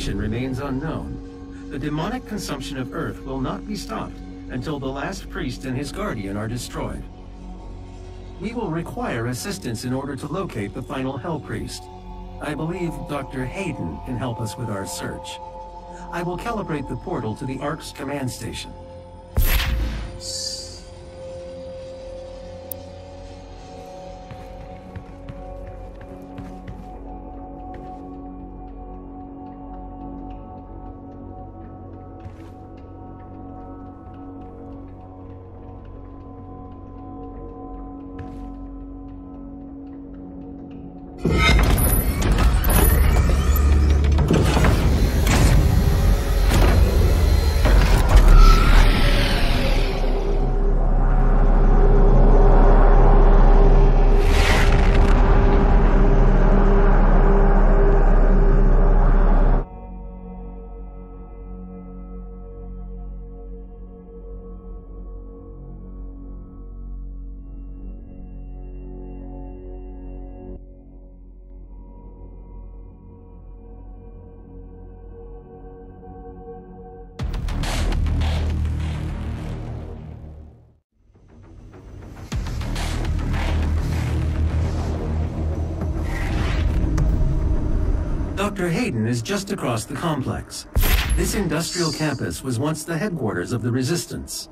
location remains unknown, the demonic consumption of Earth will not be stopped until the last priest and his guardian are destroyed. We will require assistance in order to locate the final Hell Priest. I believe Dr. Hayden can help us with our search. I will calibrate the portal to the ARC's command station. Is just across the complex. This industrial campus was once the headquarters of the Resistance.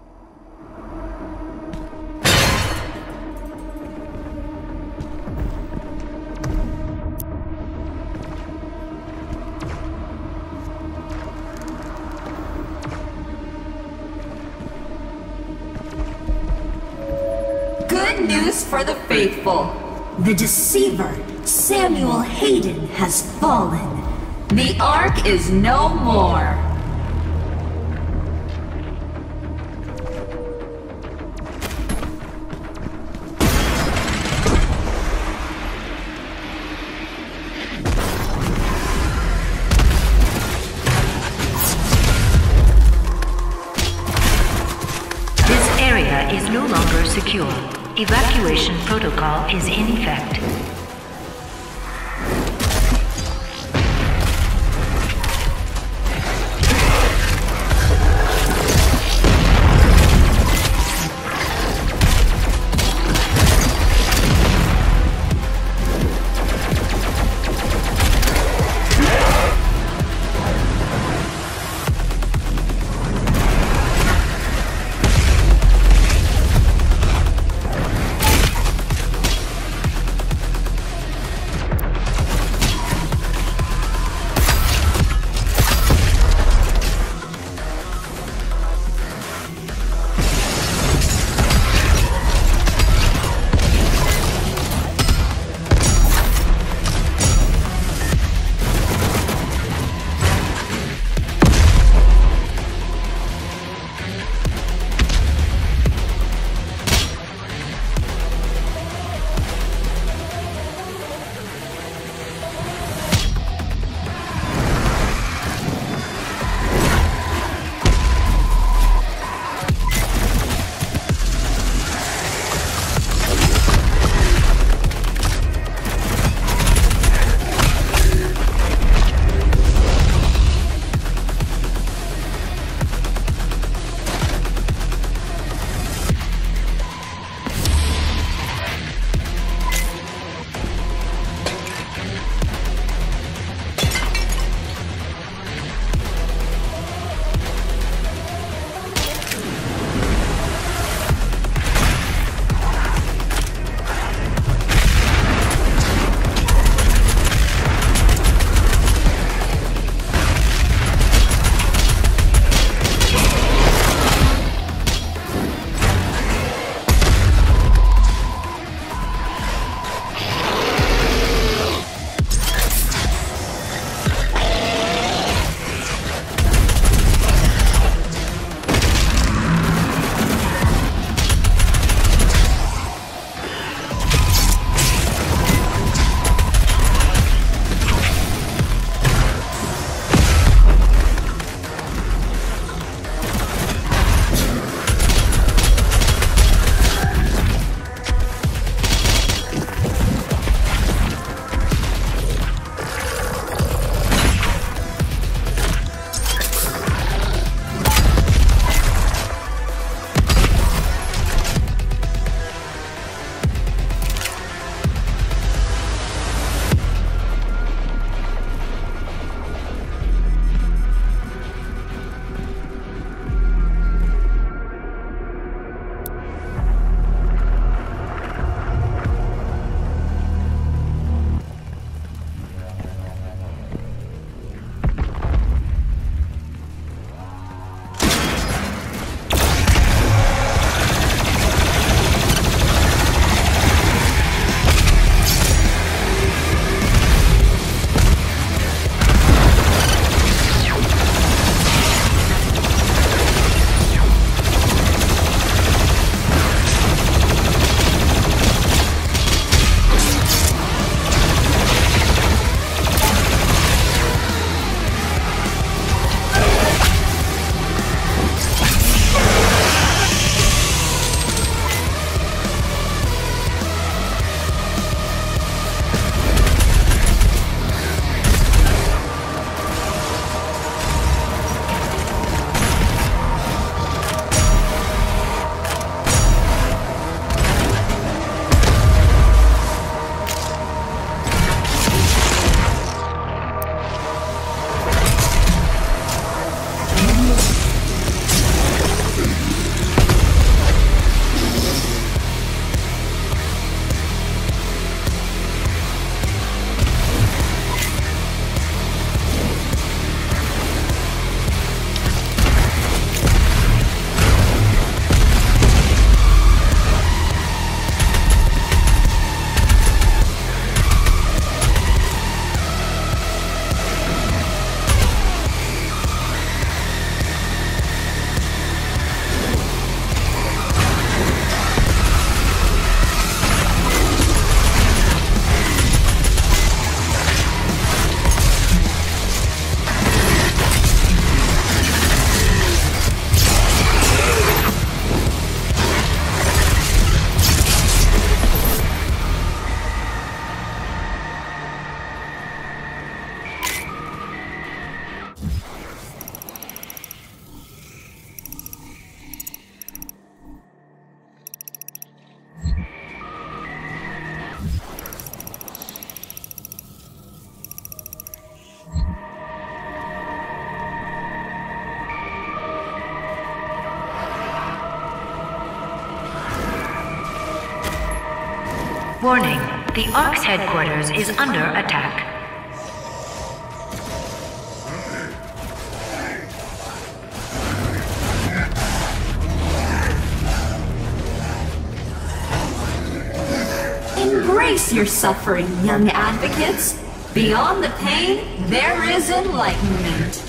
Good news for the faithful. The deceiver, Samuel Hayden, has fallen. The ARC is no more. This area is no longer secure. Evacuation protocol is in headquarters is under attack. Embrace your suffering, young advocates. Beyond the pain, there is enlightenment.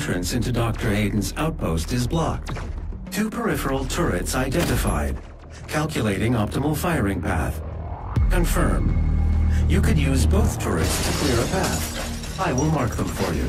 Entrance into Dr. Hayden's outpost is blocked. Two peripheral turrets identified. Calculating optimal firing path. Confirm. You could use both turrets to clear a path. I will mark them for you.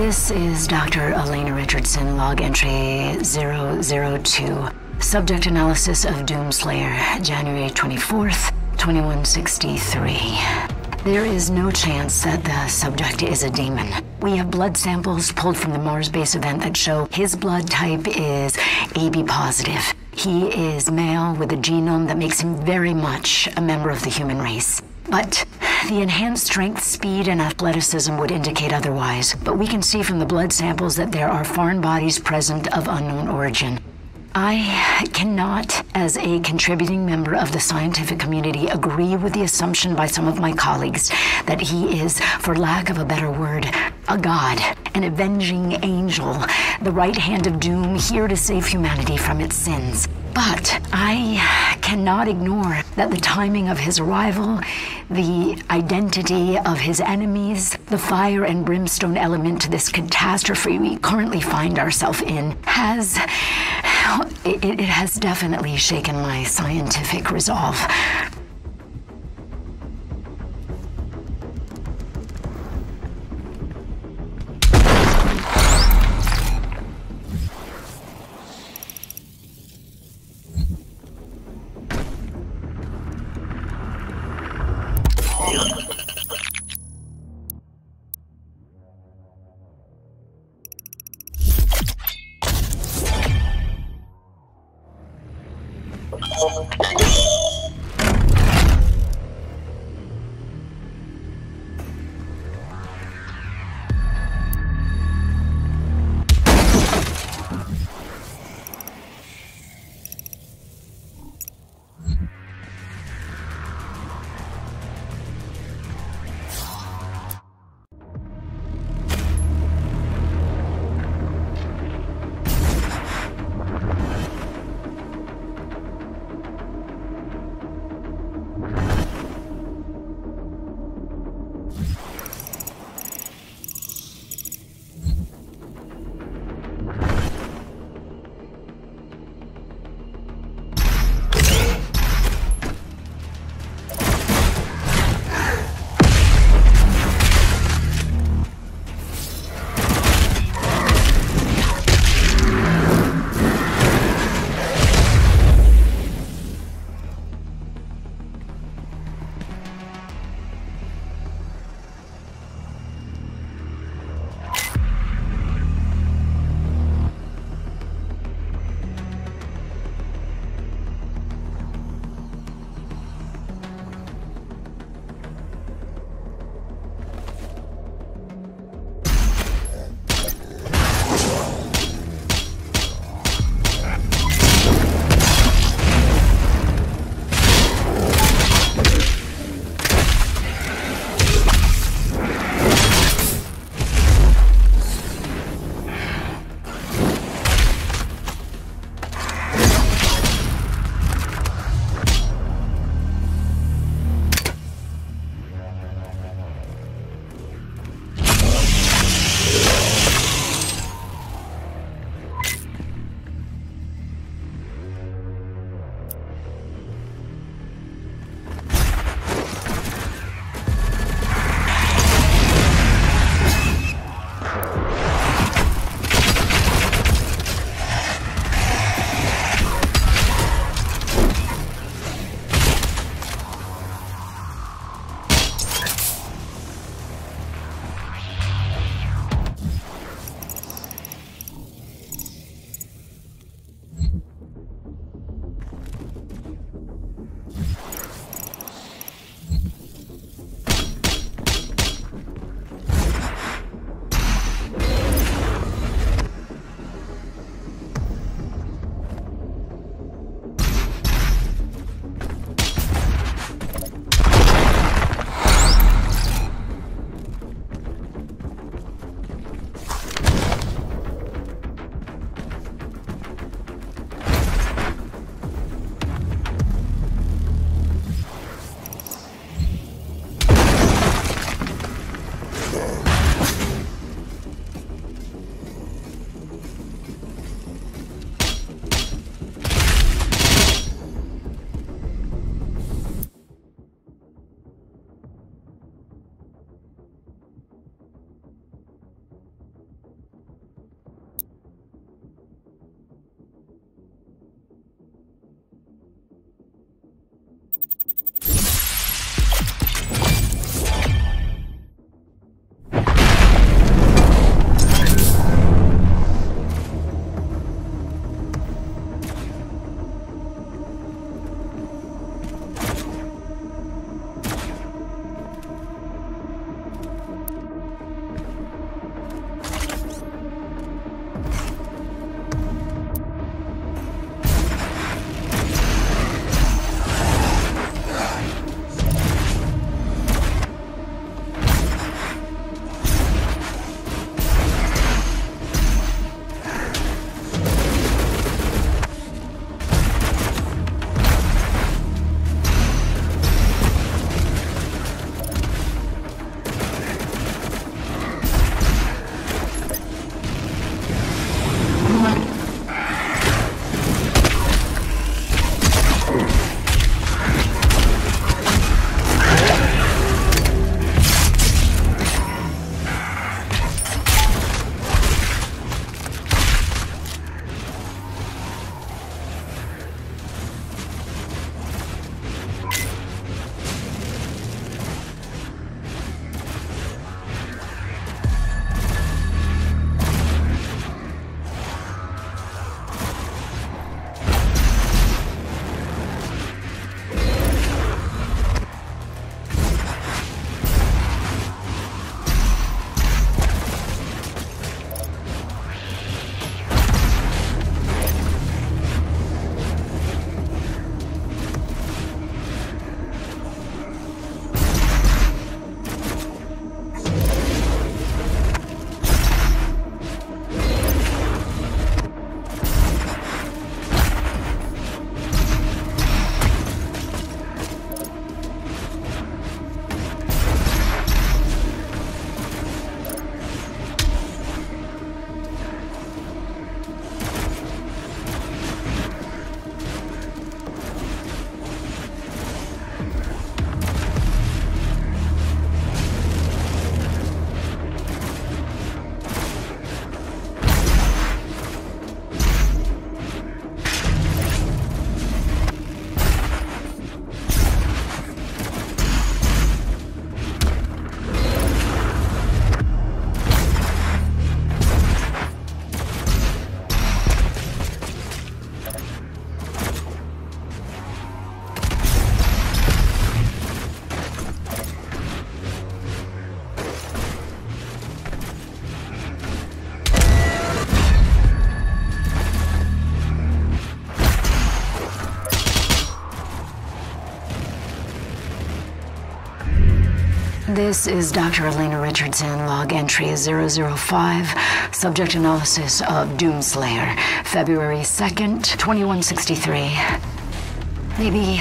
This is Dr. Elena Richardson, log entry 002. Subject analysis of Doomslayer, January 24th, 2163. There is no chance that the subject is a demon. We have blood samples pulled from the Mars base event that show his blood type is AB positive. He is male with a genome that makes him very much a member of the human race. But the enhanced strength, speed, and athleticism would indicate otherwise. But we can see from the blood samples that there are foreign bodies present of unknown origin. I cannot, as a contributing member of the scientific community, agree with the assumption by some of my colleagues that he is, for lack of a better word, a god, an avenging angel, the right hand of doom here to save humanity from its sins. But I cannot ignore that the timing of his arrival, the identity of his enemies, the fire and brimstone element to this catastrophe we currently find ourselves in has it, it has definitely shaken my scientific resolve. This is Dr. Elena Richardson, log entry 005, subject analysis of Doomslayer, February 2nd, 2163. Maybe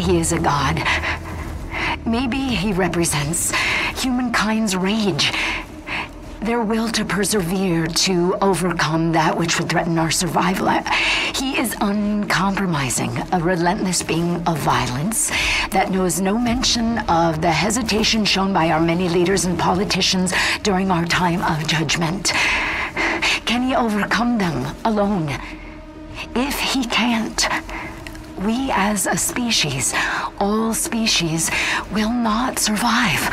he is a god. Maybe he represents humankind's rage their will to persevere, to overcome that which would threaten our survival. He is uncompromising, a relentless being of violence that knows no mention of the hesitation shown by our many leaders and politicians during our time of judgment. Can he overcome them alone? If he can't, we as a species, all species, will not survive.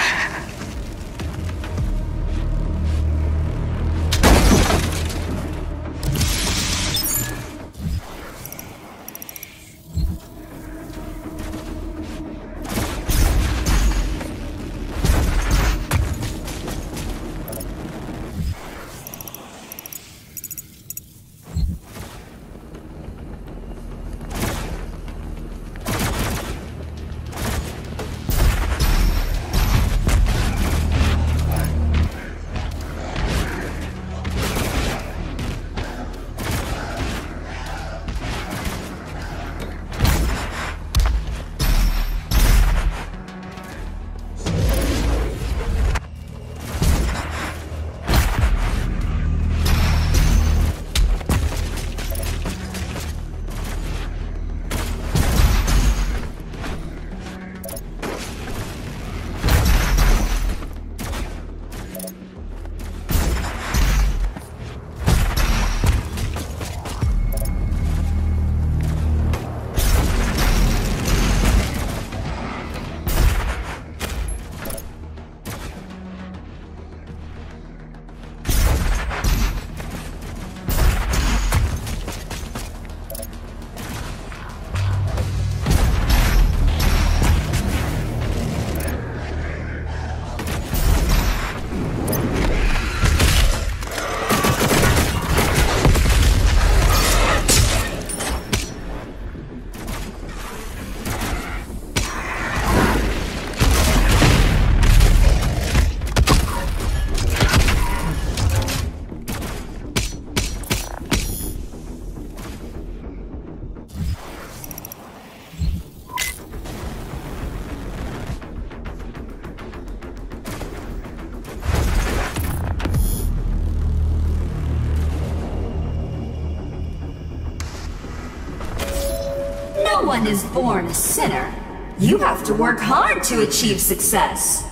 Is born a sinner. You have to work hard to achieve success.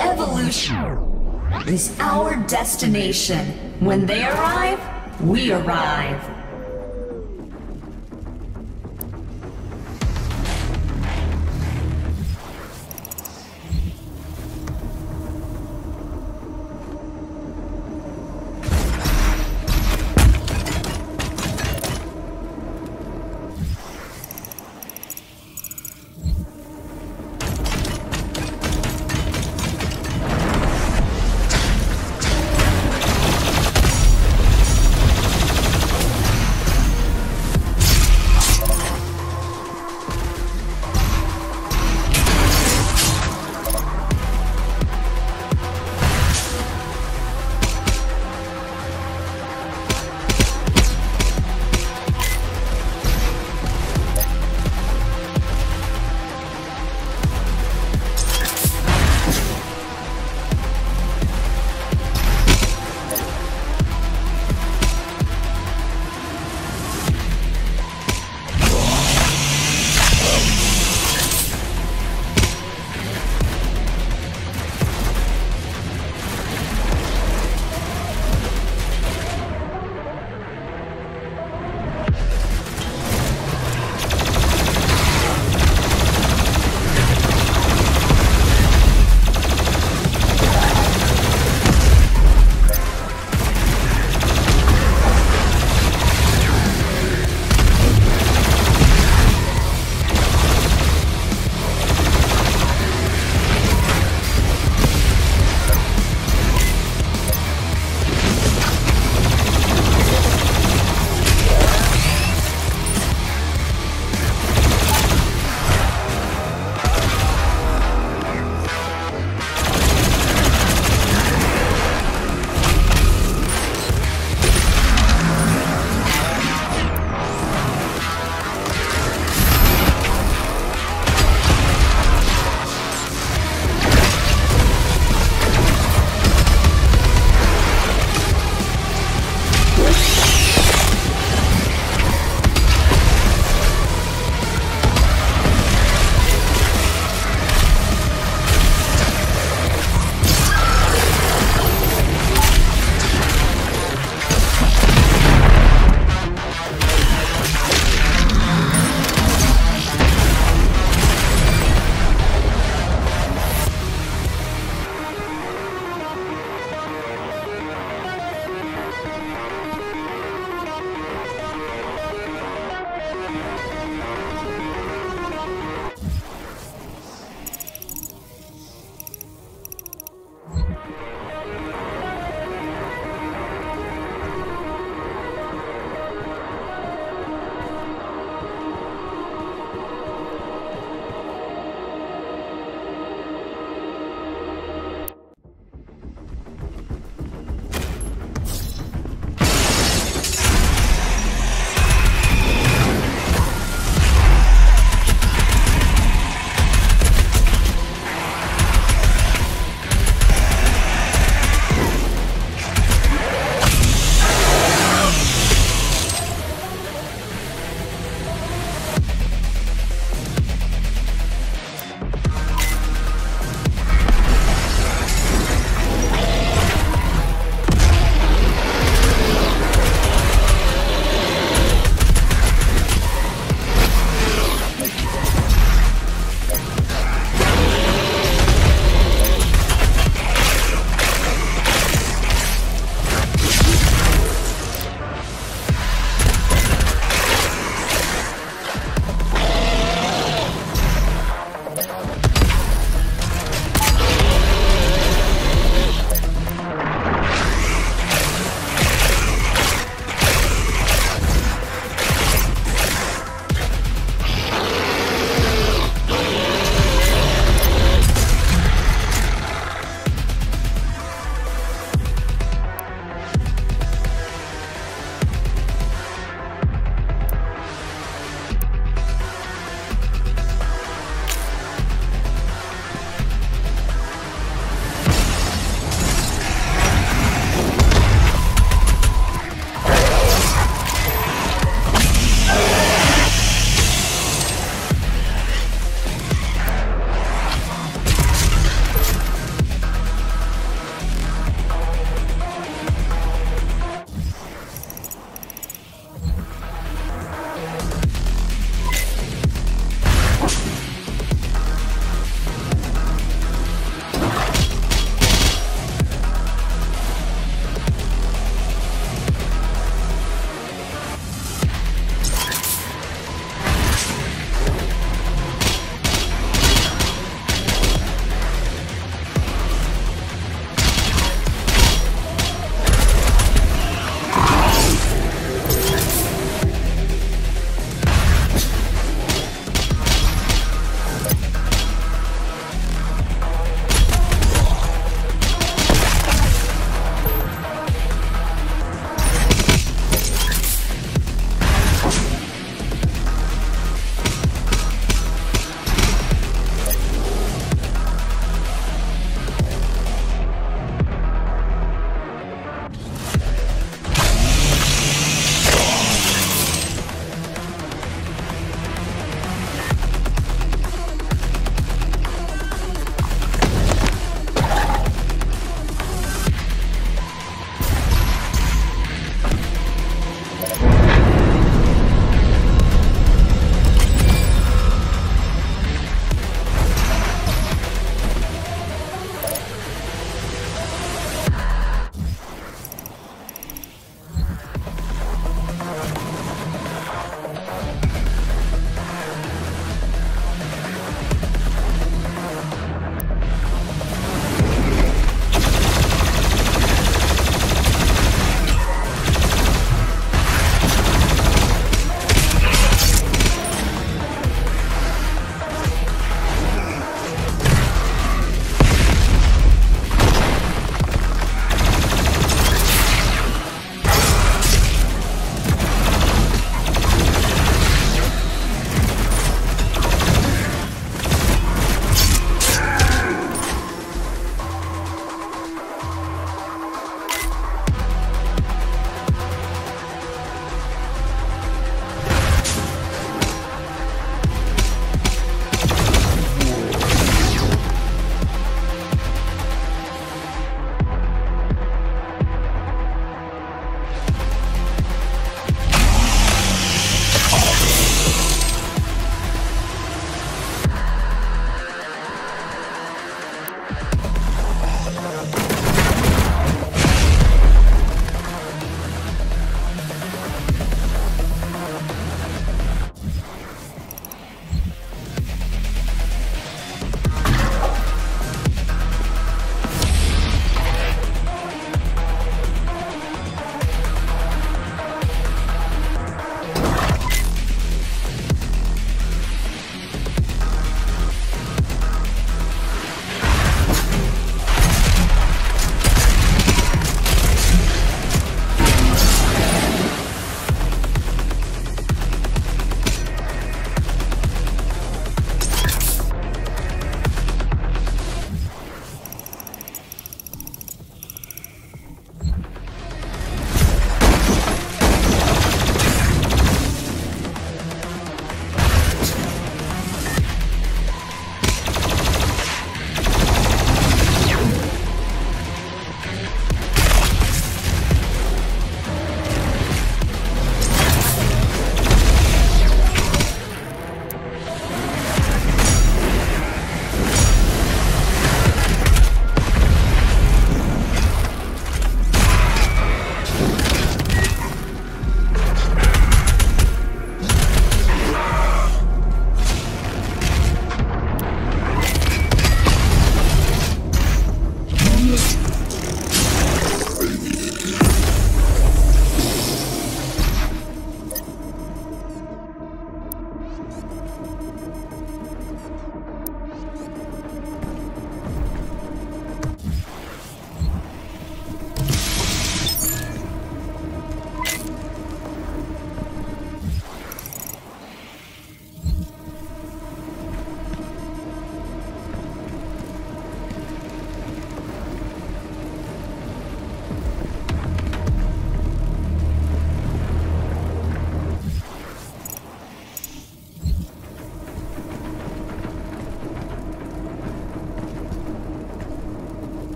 Evolution is our destination. When they arrive, we arrive.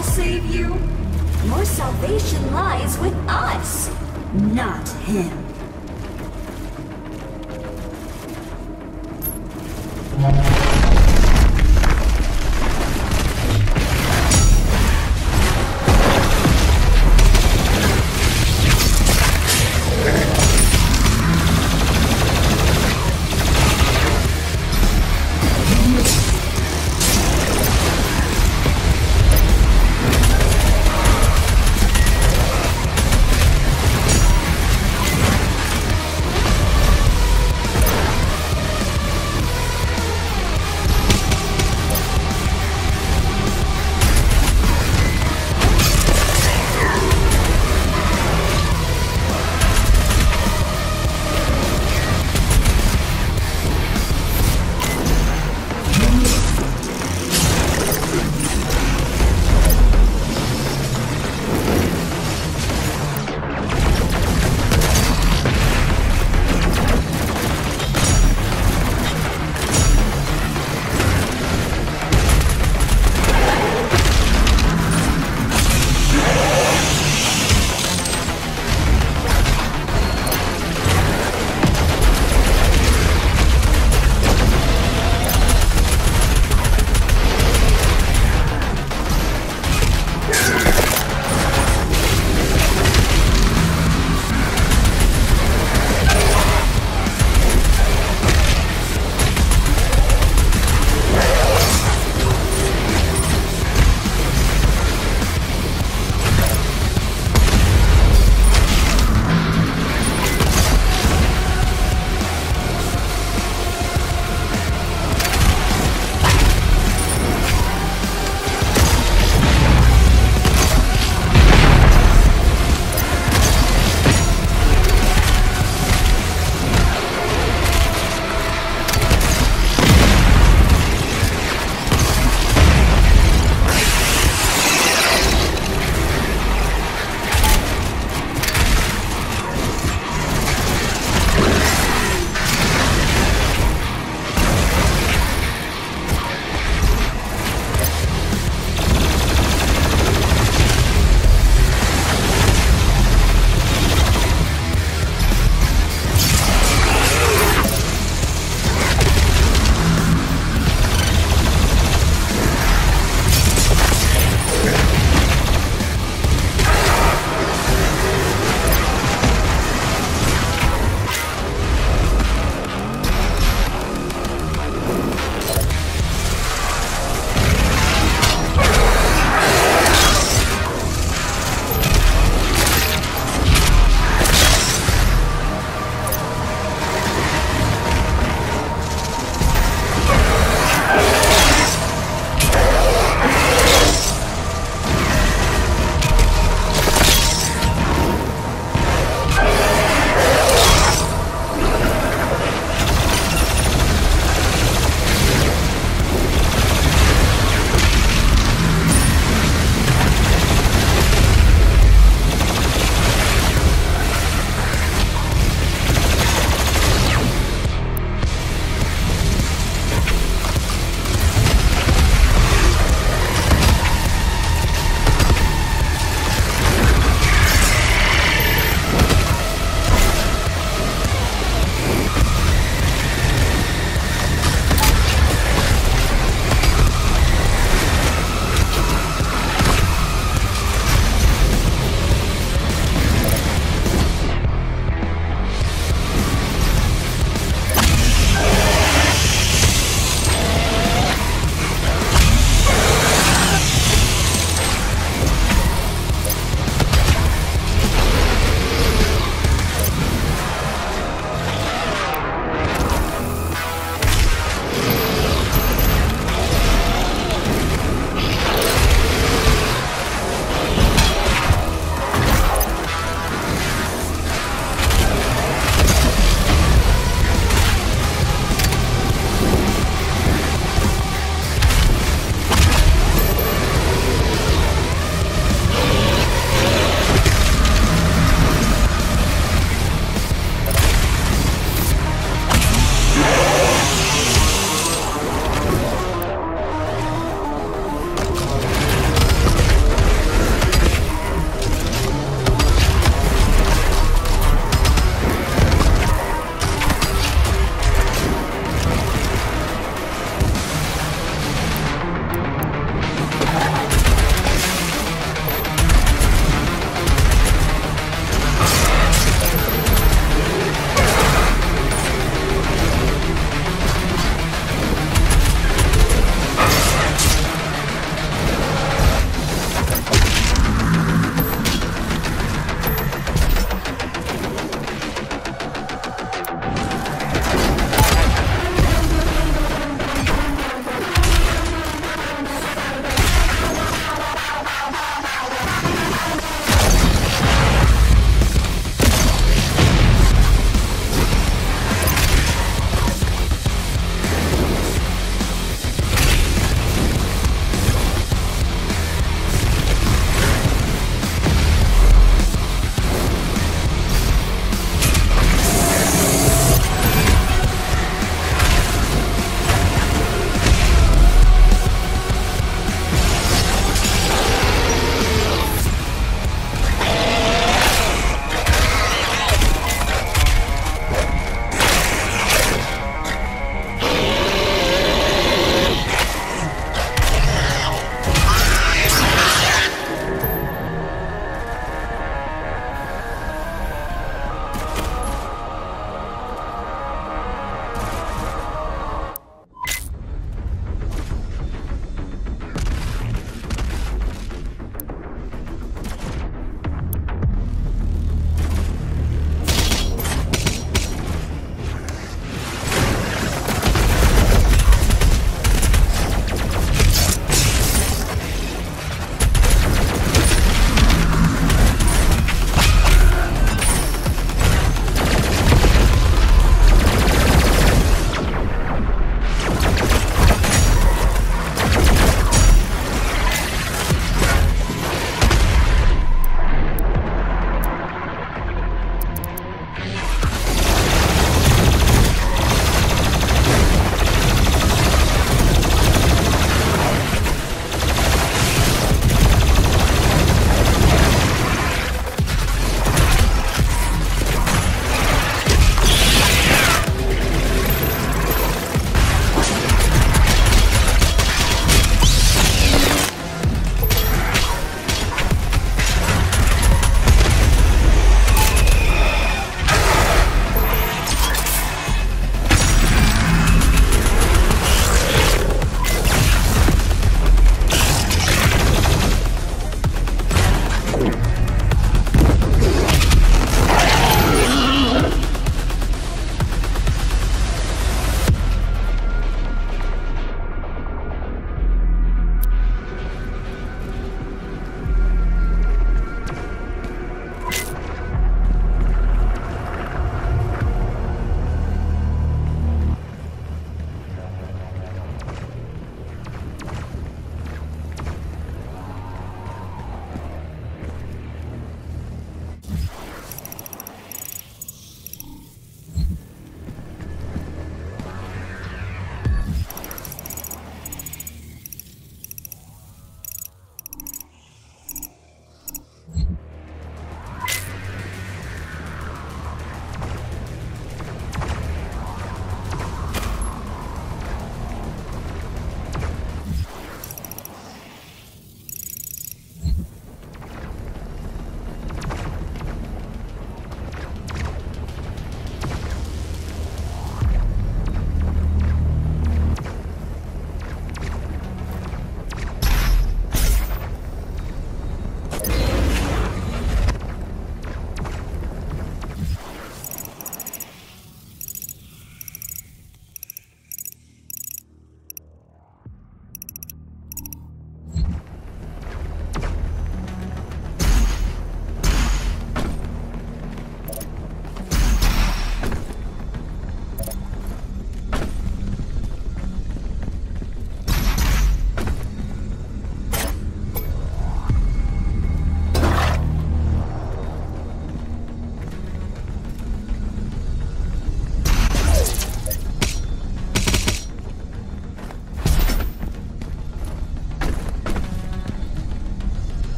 Will save you? Your salvation lies with us, not him.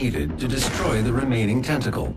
Needed to destroy the remaining tentacle.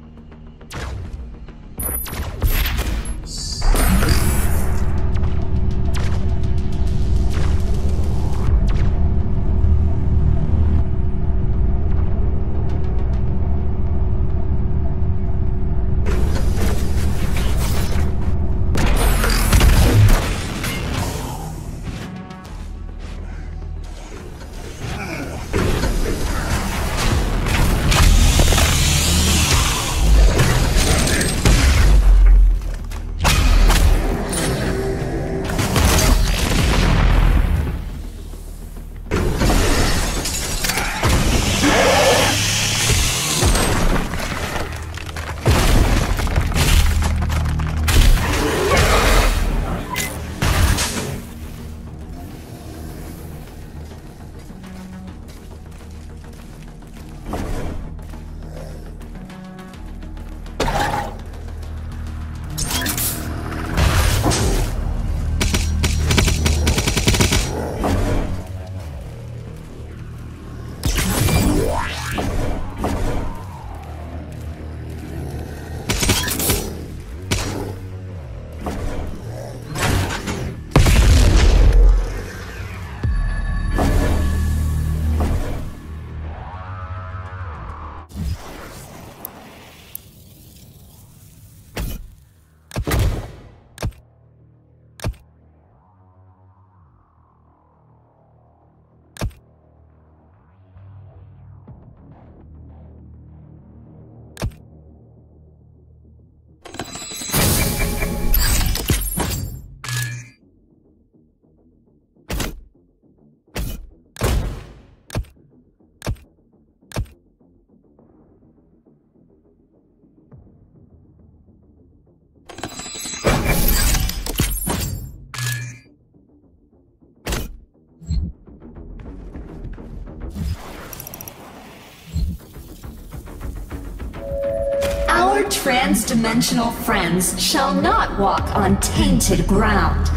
Trans-dimensional friends shall not walk on tainted ground.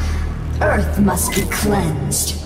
Earth must be cleansed.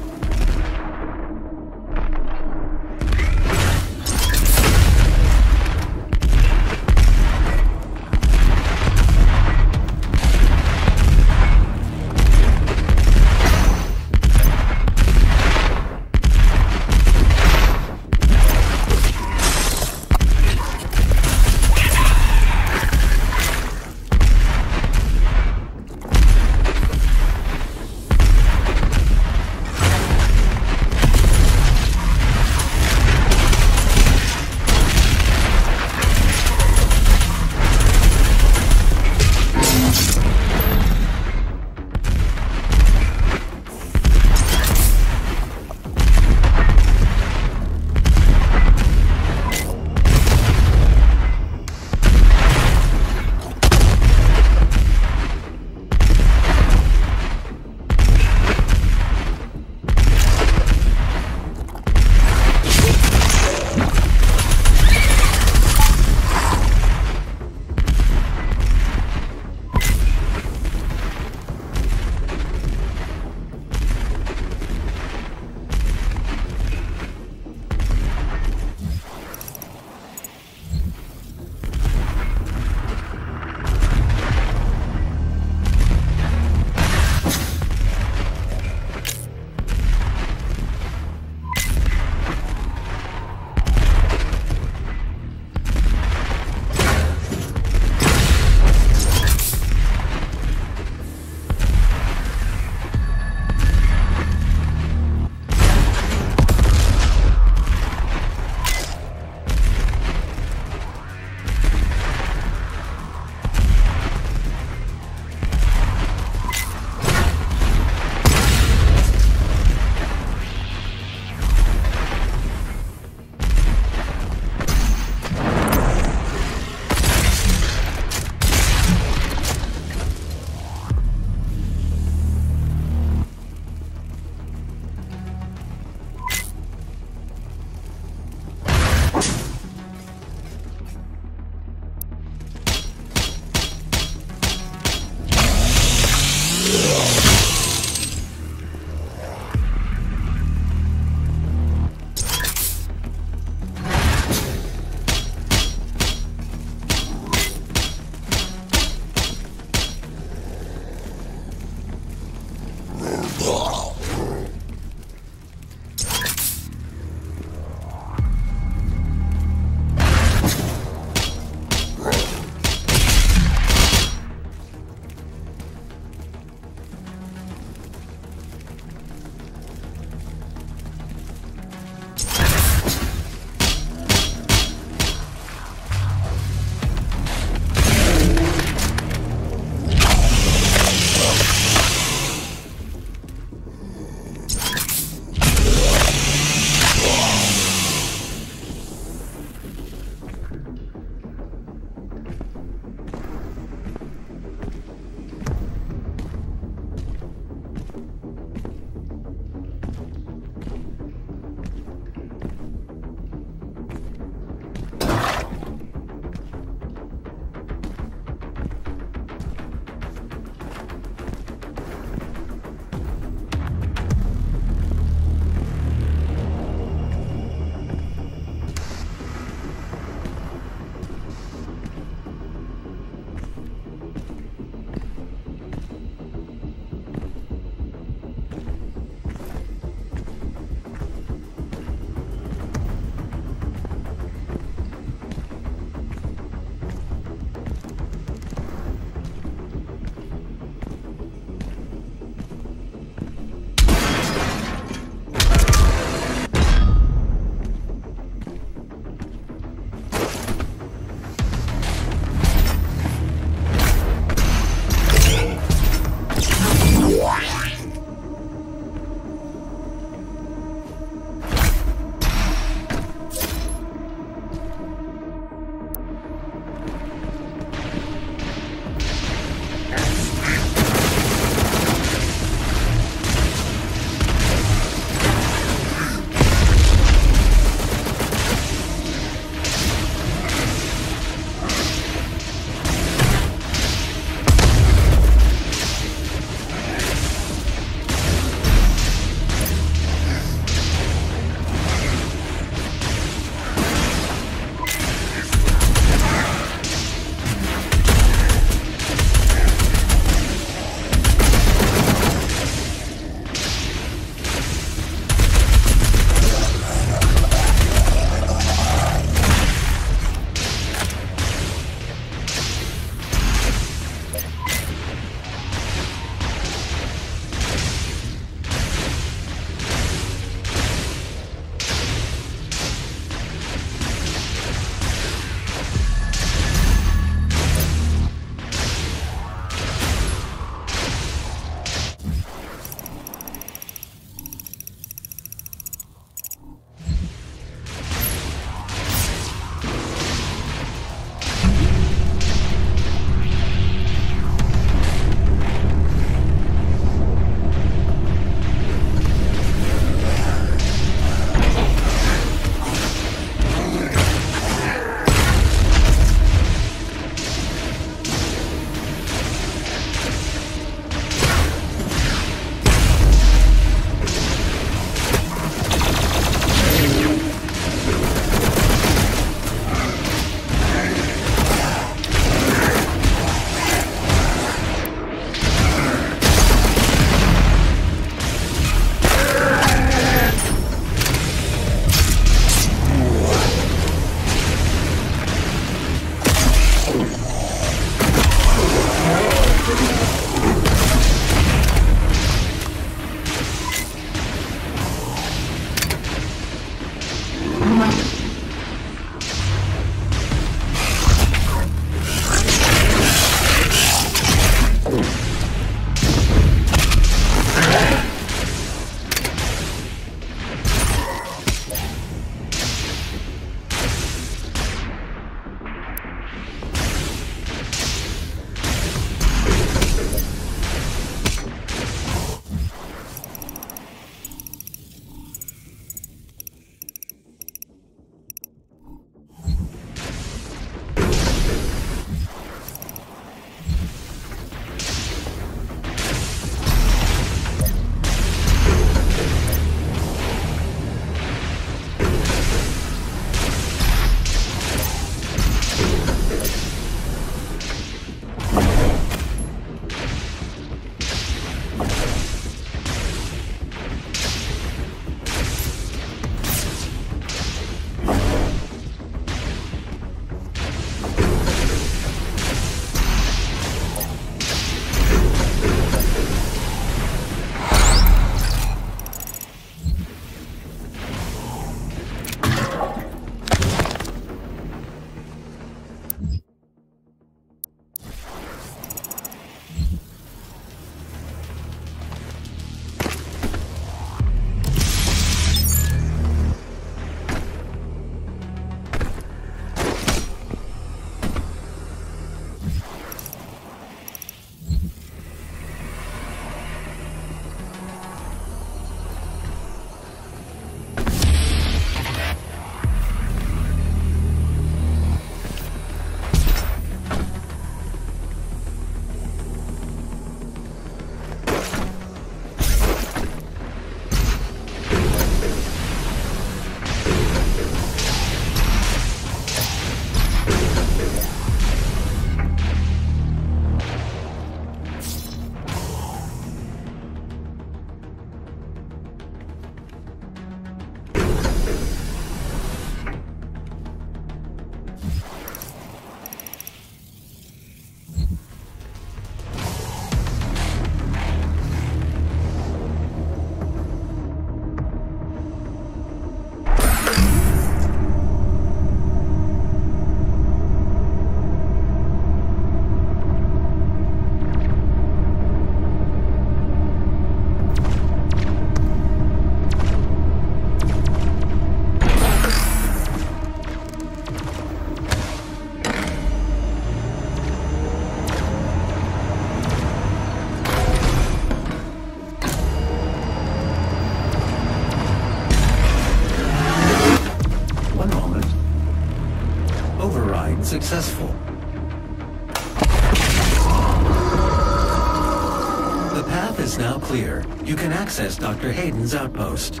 Access Dr. Hayden's outpost.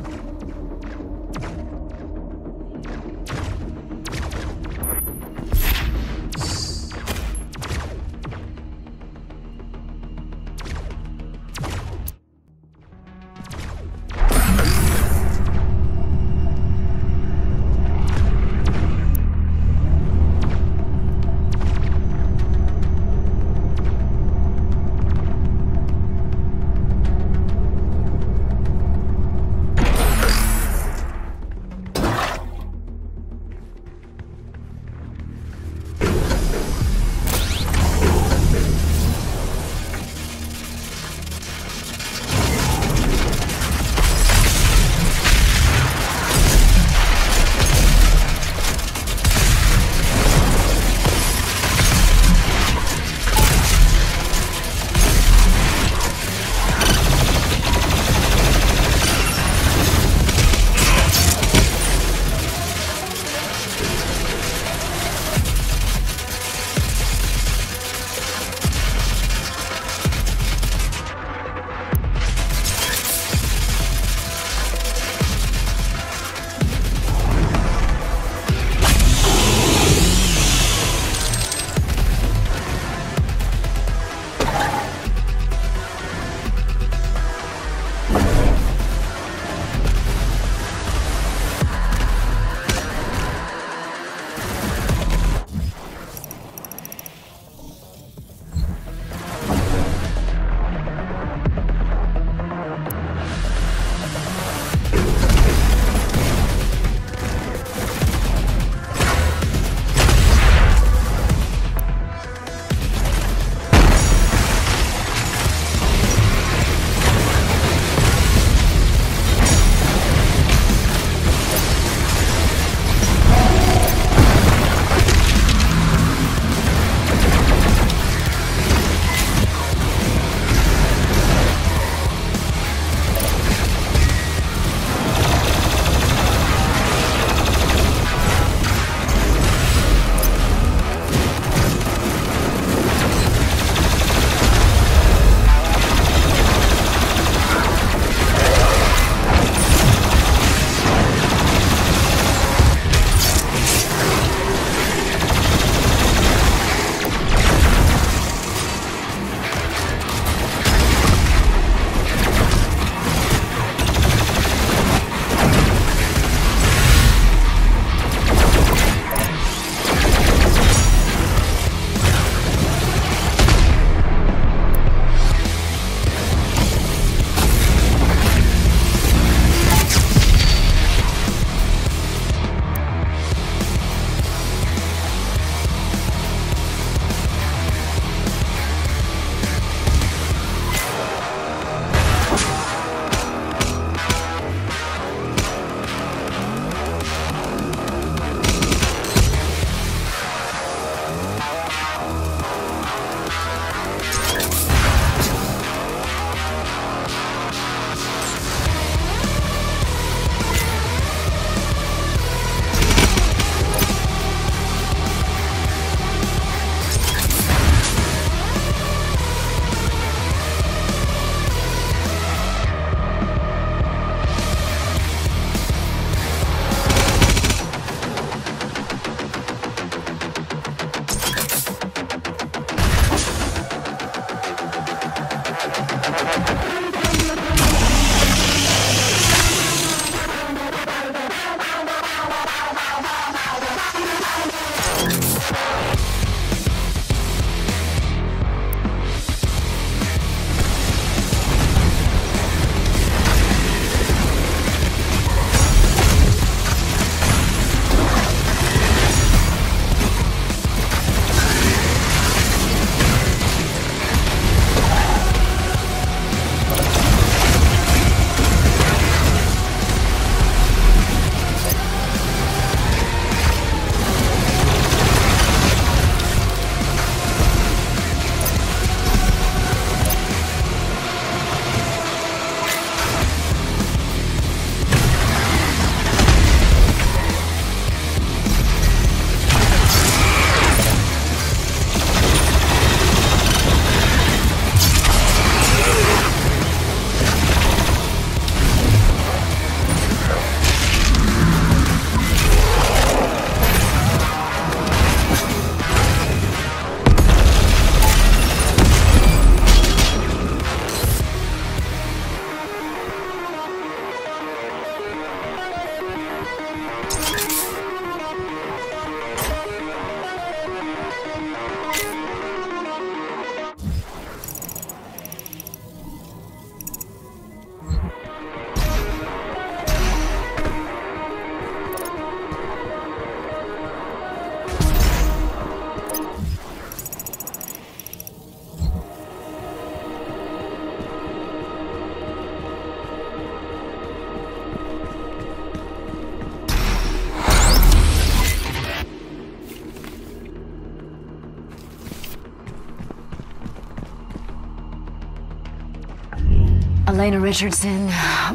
Elena Richardson,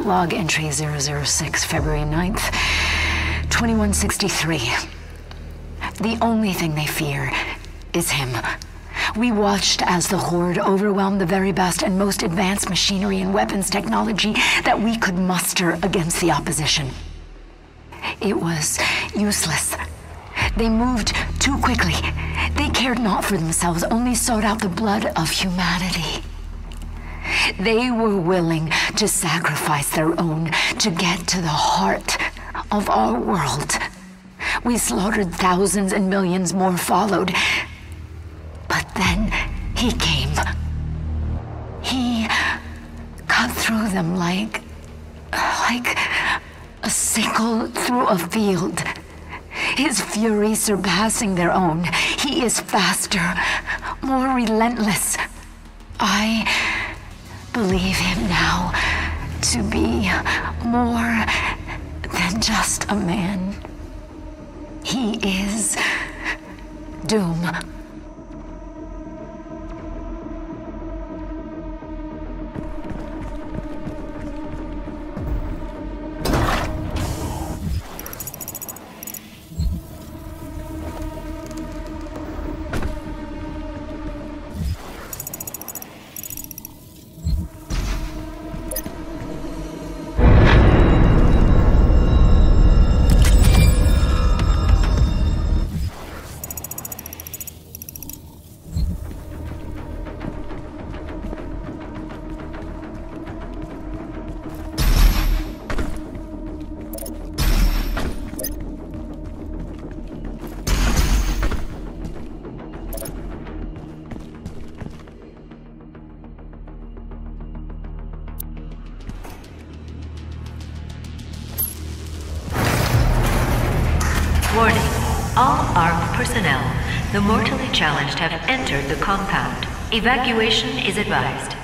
log entry 006, February 9th, 2163. The only thing they fear is him. We watched as the Horde overwhelmed the very best and most advanced machinery and weapons technology that we could muster against the opposition. It was useless. They moved too quickly. They cared not for themselves, only sought out the blood of humanity. They were willing to sacrifice their own to get to the heart of our world. We slaughtered thousands and millions more followed. But then he came. He cut through them like. like a sickle through a field. His fury surpassing their own. He is faster, more relentless. I believe him now to be more than just a man. He is Doom. Evacuation is advised.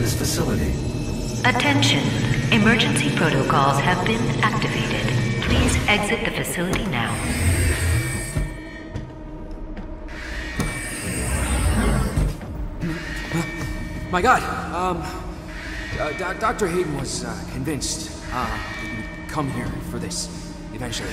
This facility. Attention! Emergency protocols have been activated. Please exit the facility now. My god, um, uh, Dr. Hayden was uh, convinced uh, that you'd come here for this, eventually.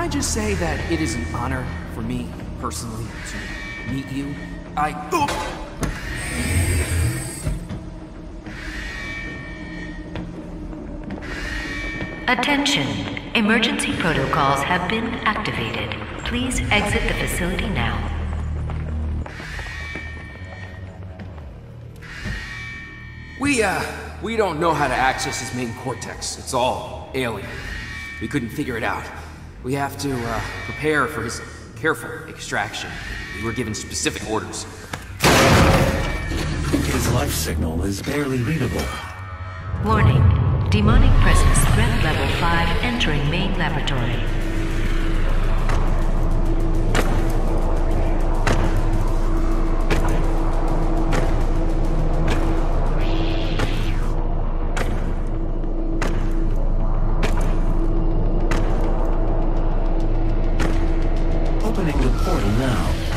I just say that it is an honor for me, personally, to meet you? I. Attention! Emergency protocols have been activated. Please exit the facility now. We, uh, we don't know how to access his main cortex. It's all alien. We couldn't figure it out. We have to, uh, prepare for his careful extraction. We were given specific orders. His life signal is barely readable. Warning. Demonic presence threat level 5 entering main laboratory. Opening the portal now.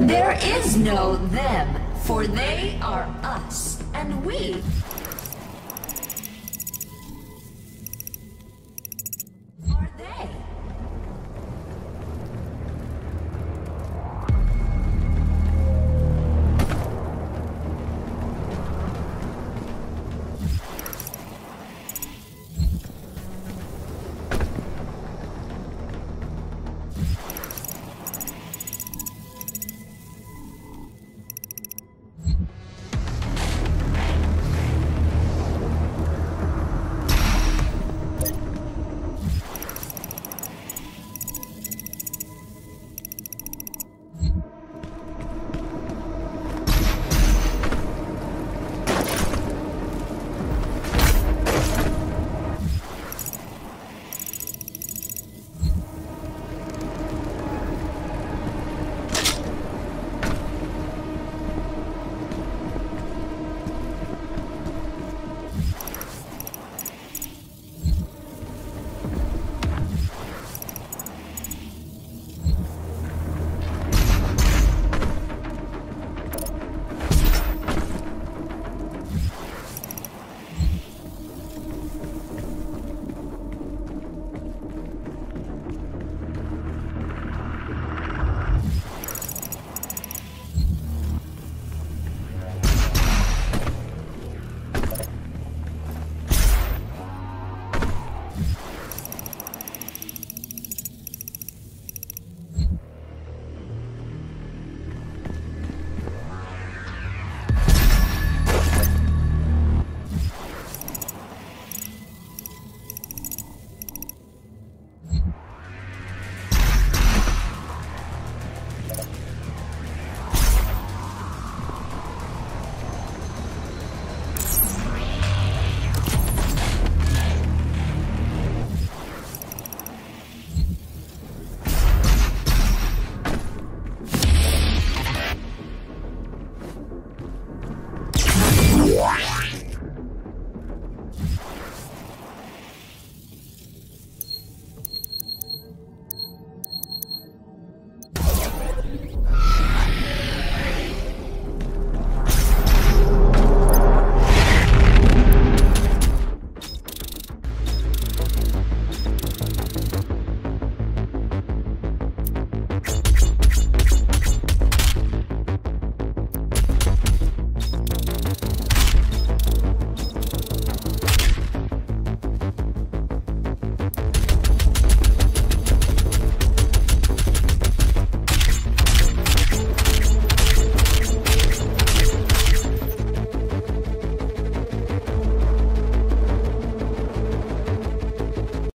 There is no them, for they are us, and we